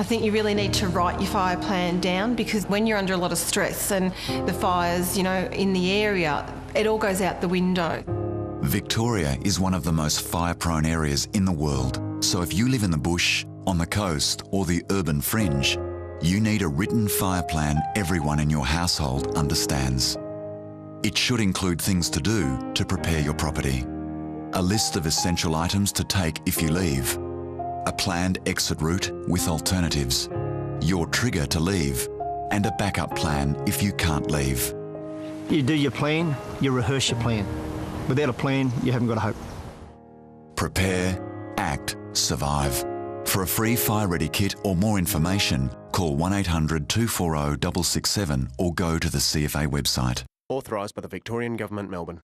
I think you really need to write your fire plan down because when you're under a lot of stress and the fires, you know, in the area, it all goes out the window. Victoria is one of the most fire prone areas in the world. So if you live in the bush, on the coast, or the urban fringe, you need a written fire plan everyone in your household understands. It should include things to do to prepare your property, a list of essential items to take if you leave, a planned exit route with alternatives, your trigger to leave, and a backup plan if you can't leave. You do your plan, you rehearse your plan. Without a plan, you haven't got a hope. Prepare, act, survive. For a free fire ready kit or more information, call 1800 240 667 or go to the CFA website. Authorised by the Victorian Government, Melbourne.